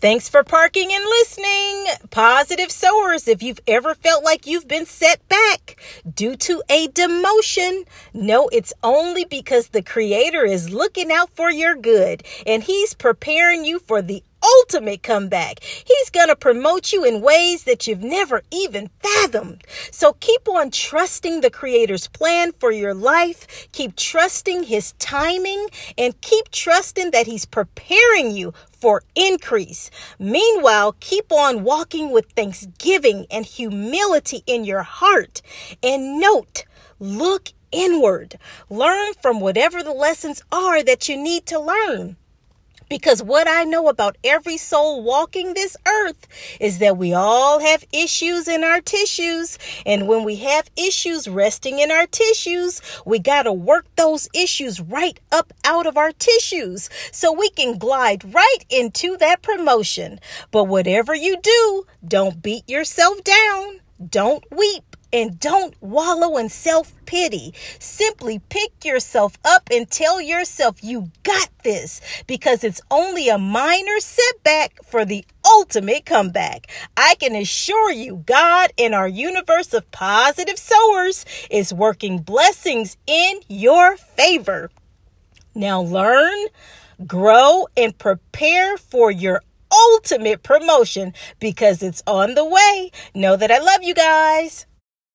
Thanks for parking and listening. Positive sowers, if you've ever felt like you've been set back due to a demotion, no, it's only because the Creator is looking out for your good and He's preparing you for the ultimate comeback. He's going to promote you in ways that you've never even fathomed. So keep on trusting the Creator's plan for your life. Keep trusting His timing and keep trusting that He's preparing you for increase. Meanwhile, keep on walking with thanksgiving and humility in your heart. And note, look inward. Learn from whatever the lessons are that you need to learn. Because what I know about every soul walking this earth is that we all have issues in our tissues. And when we have issues resting in our tissues, we got to work those issues right up out of our tissues so we can glide right into that promotion. But whatever you do, don't beat yourself down. Don't weep and don't wallow in self pity. Simply pick yourself up and tell yourself you got this because it's only a minor setback for the ultimate comeback. I can assure you, God in our universe of positive sowers is working blessings in your favor. Now learn, grow, and prepare for your ultimate promotion because it's on the way. Know that I love you guys.